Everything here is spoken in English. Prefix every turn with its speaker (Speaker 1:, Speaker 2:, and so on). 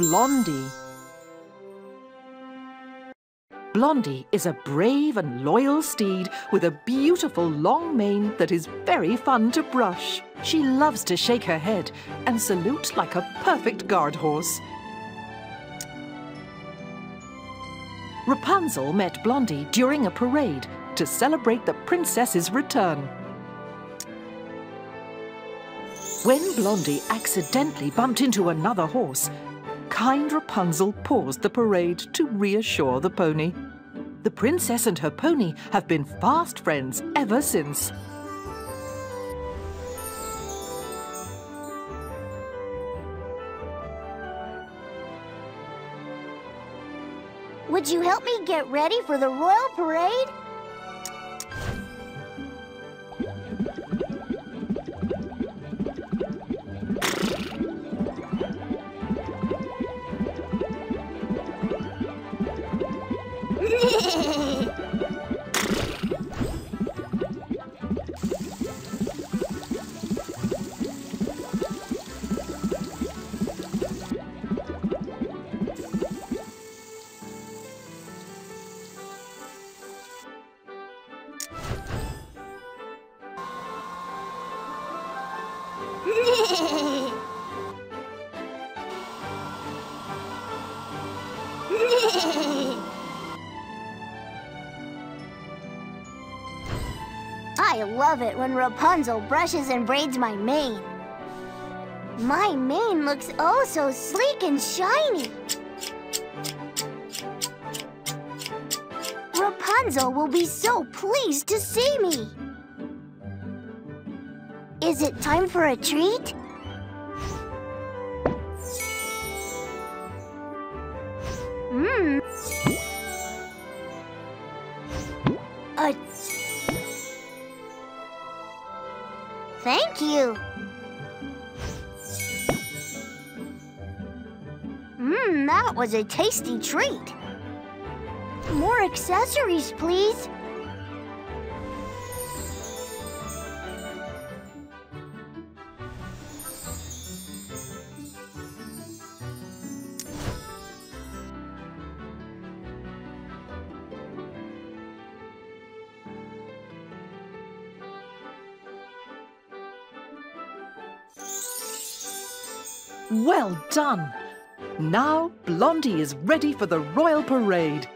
Speaker 1: Blondie. Blondie is a brave and loyal steed with a beautiful long mane that is very fun to brush. She loves to shake her head and salute like a perfect guard horse. Rapunzel met Blondie during a parade to celebrate the princess's return. When Blondie accidentally bumped into another horse, kind Rapunzel paused the parade to reassure the pony. The princess and her pony have been fast friends ever since.
Speaker 2: Would you help me get ready for the royal parade? Hehehehe I love it when Rapunzel brushes and braids my mane. My mane looks oh so sleek and shiny. Rapunzel will be so pleased to see me. Is it time for a treat? Mmm. A... Thank you. Mmm, that was a tasty treat. More accessories, please.
Speaker 1: Well done! Now Blondie is ready for the royal parade.